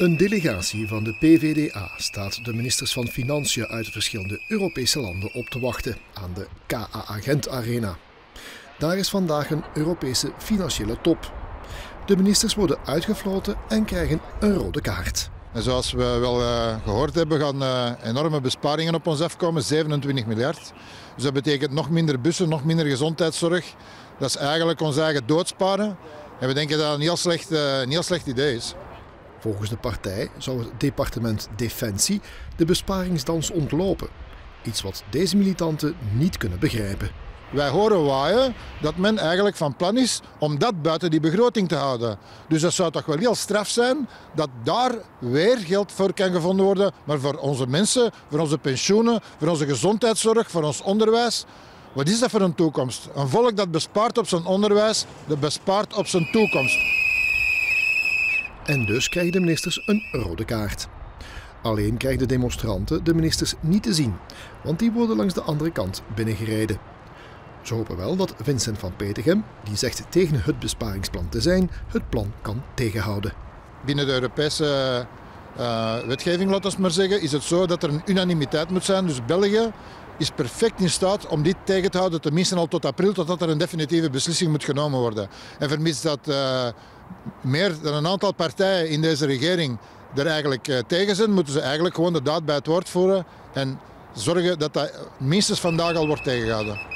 Een delegatie van de PVDA staat de ministers van Financiën uit de verschillende Europese landen op te wachten aan de KA-agent Arena. Daar is vandaag een Europese financiële top. De ministers worden uitgefloten en krijgen een rode kaart. En zoals we wel uh, gehoord hebben, gaan uh, enorme besparingen op ons afkomen, 27 miljard. Dus dat betekent nog minder bussen, nog minder gezondheidszorg. Dat is eigenlijk ons eigen doodsparen. En we denken dat dat een heel slecht, uh, een heel slecht idee is. Volgens de partij zou het departement Defensie de besparingsdans ontlopen. Iets wat deze militanten niet kunnen begrijpen. Wij horen waaien dat men eigenlijk van plan is om dat buiten die begroting te houden. Dus dat zou toch wel heel straf zijn dat daar weer geld voor kan gevonden worden. Maar voor onze mensen, voor onze pensioenen, voor onze gezondheidszorg, voor ons onderwijs. Wat is dat voor een toekomst? Een volk dat bespaart op zijn onderwijs, dat bespaart op zijn toekomst. En dus krijgen de ministers een rode kaart. Alleen krijgen de demonstranten de ministers niet te zien, want die worden langs de andere kant binnengereden. Ze hopen wel dat Vincent van Petegem, die zegt tegen het besparingsplan te zijn, het plan kan tegenhouden. Binnen de Europese uh, wetgeving, laten we maar zeggen, is het zo dat er een unanimiteit moet zijn. Dus België is perfect in staat om dit tegen te houden, tenminste al tot april, totdat er een definitieve beslissing moet genomen worden. En vermits dat uh, meer dan een aantal partijen in deze regering er eigenlijk uh, tegen zijn, moeten ze eigenlijk gewoon de daad bij het woord voeren en zorgen dat dat minstens vandaag al wordt tegengehouden.